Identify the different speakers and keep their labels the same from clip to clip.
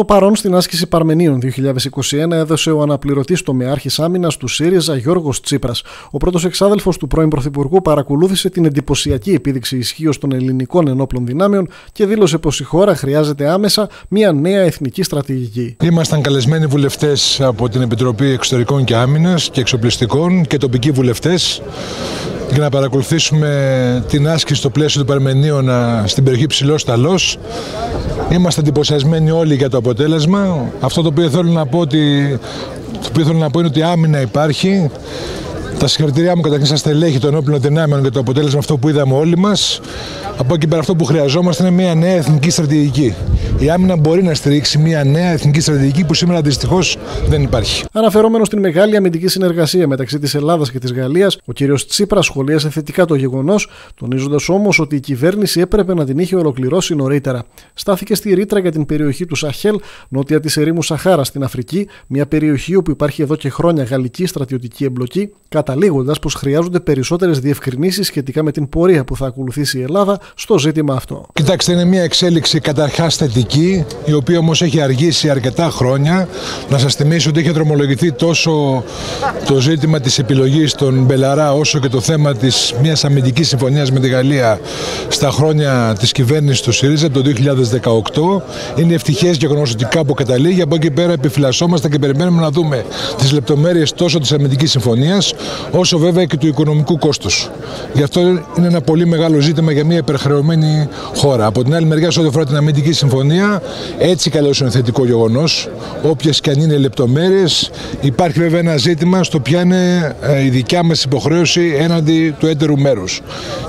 Speaker 1: Το παρόν στην άσκηση Παρμενίων 2021 έδωσε ο αναπληρωτής τομεάρχη άμυνας του ΣΥΡΙΖΑ Γιώργος Τσίπρας. Ο πρώτος εξάδελφος του πρώην Πρωθυπουργού παρακολούθησε την εντυπωσιακή επίδειξη ισχύω των ελληνικών ενόπλων δυνάμεων και δήλωσε πως η χώρα χρειάζεται άμεσα μια νέα εθνική στρατηγική.
Speaker 2: Ήμασταν καλεσμένοι βουλευτές από την Επιτροπή Εξωτερικών και Άμυνας και Εξοπλιστικών και τοπικοί βουλευτές για να παρακολουθήσουμε την άσκηση στο πλαίσιο του Παρμενίων στην περιοχή Ψηλός Σταλός. Είμαστε εντυπωσιασμένοι όλοι για το αποτέλεσμα. Αυτό το οποίο θέλω να πω, ότι, το οποίο θέλω να πω είναι ότι άμυνα υπάρχει. Τα συγχαρητήριά μου καταρχήν στα στελέχη των όπλων δυνάμεων για το αποτέλεσμα αυτό που είδαμε όλοι μας. Από εκεί πέρα αυτό που χρειαζόμαστε είναι μια νέα εθνική στρατηγική η άμυνα μπορεί να στηρίξει μια νέα εθνική στρατηγική που σήμερα δυστυχώς δεν υπάρχει.
Speaker 1: Αναφερόμενος στην μεγάλη αμυντική συνεργασία μεταξύ της Ελλάδας και της Γαλλίας, ο κ. Τσίπρας σχολίασε θετικά το γεγονός, τονίζοντας όμως ότι η κυβέρνηση έπρεπε να την είχε ολοκληρώσει νωρίτερα. Στάθηκε στη ρήτρα για την περιοχή του Σαχέλ, νότια της ερήμου Σαχάρα στην Αφρική, μια περιοχή όπου υπάρχει εδώ και χρόνια γαλλική στρατιωτική εμπλοκή, καταλήγοντας πως χρειάζονται περισσότερες διευκρινήσεις σχετικά με την πορεία που θα ακολουθήσει η Ελλάδα στο ζήτημα αυτό.
Speaker 2: Κοιτάξτε, είναι μια εξέλιξη καταρχάς θετική η οποία όμως έχει αργήσει αρκετά χρόνια. Να σας θυμίσω ότι είχε δρομολογηθεί τόσο το ζήτημα της επιλογής των Μπελαρά όσο και το θέμα της μιας αμυντικής συμφωνίας με τη Γαλλία στα χρόνια της κυβέρνησης του ΣΥΡΙΖΑ το 2018. Είναι ευτυχές γεγονός ότι κάπου καταλήγει. Από εκεί πέρα επιφυλασσόμαστε και περιμένουμε να δούμε τις λεπτομέρειες τόσο της αμυντικής συμφωνίας όσο βέβαια και του οικονομικού κόστους. Γι' αυτό είναι ένα πολύ μεγάλο ζήτημα για μια υπερχρεωμένη χώρα. Από την άλλη μεριά, σε ό,τι αφορά την αμυντική συμφωνία, έτσι καλώ είναι θετικό γεγονός. Όποιες και αν είναι λεπτομέρειες, υπάρχει βέβαια ένα ζήτημα στο ποια είναι ε, η δικιά μας υποχρέωση έναντι του έτερου μέρους.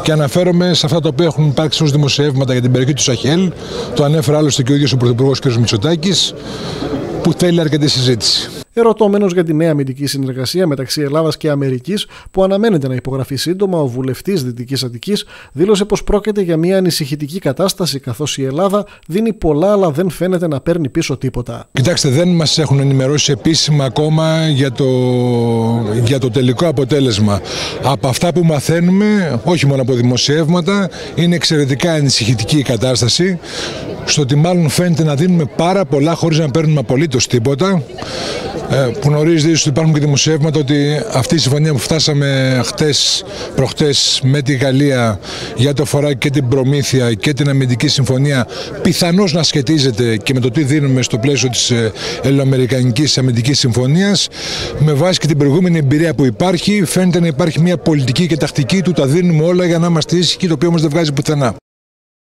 Speaker 2: Και αναφέρομαι σε αυτά τα οποία έχουν υπάρξει ως δημοσιεύματα για την περιοχή του Σαχέλ. Το ανέφερε άλλωστε και ο ίδιος ο Πρωθυπουργός κ. Μητσοτάκης, που θέλει αρκετή συζήτηση.
Speaker 1: Ερωτώμενος για τη νέα αμυντική συνεργασία μεταξύ Ελλάδας και Αμερικής, που αναμένεται να υπογραφεί σύντομα, ο βουλευτής Δυτικής Αττικής δήλωσε πως πρόκειται για μια ανησυχητική κατάσταση, καθώς η Ελλάδα δίνει πολλά, αλλά δεν φαίνεται να παίρνει πίσω τίποτα.
Speaker 2: Κοιτάξτε, δεν μας έχουν ενημερώσει επίσημα ακόμα για το, για το τελικό αποτέλεσμα. Από αυτά που μαθαίνουμε, όχι μόνο από δημοσιεύματα, είναι εξαιρετικά ανησυχητική η κατάσταση στο ότι μάλλον φαίνεται να δίνουμε πάρα πολλά χωρίς να παίρνουμε απολύτως τίποτα ε, που γνωρίζετε ότι υπάρχουν και δημοσιεύματα ότι αυτή η συμφωνία που φτάσαμε χτες, προχτές με τη Γαλλία για το αφορά και την προμήθεια και την αμυντική συμφωνία πιθανώς να σχετίζεται και με το τι δίνουμε στο πλαίσιο της ε, ελληνοαμερικανικής αμυντικής συμφωνίας με βάση και την προηγούμενη εμπειρία που υπάρχει φαίνεται να υπάρχει μια πολιτική και τακτική του τα δίνουμε όλα για να είμαστε ήσυχοι το οποίο όμως δεν βγάζει πουθενά.